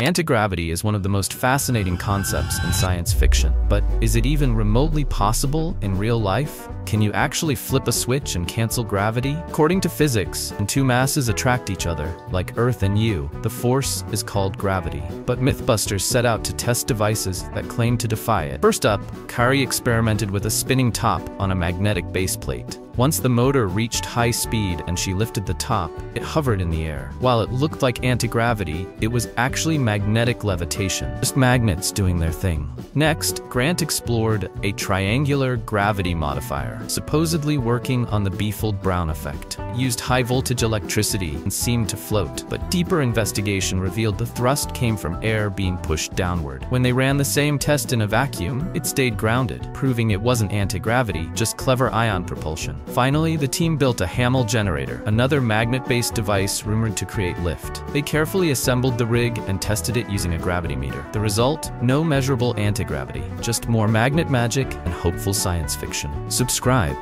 Antigravity is one of the most fascinating concepts in science fiction, but is it even remotely possible in real life? Can you actually flip a switch and cancel gravity? According to physics, when two masses attract each other, like Earth and you, the force is called gravity. But Mythbusters set out to test devices that claim to defy it. First up, Kari experimented with a spinning top on a magnetic base plate. Once the motor reached high speed and she lifted the top, it hovered in the air. While it looked like anti-gravity, it was actually magnetic levitation, just magnets doing their thing. Next, Grant explored a triangular gravity modifier, supposedly working on the Biefeld-Brown effect. Used high-voltage electricity and seemed to float, but deeper investigation revealed the thrust came from air being pushed downward. When they ran the same test in a vacuum, it stayed grounded, proving it wasn't anti-gravity, just clever ion propulsion. Finally, the team built a Hamel generator, another magnet-based device rumored to create lift. They carefully assembled the rig and tested it using a gravity meter. The result? No measurable anti-gravity, just more magnet magic and hopeful science fiction. Subscribe.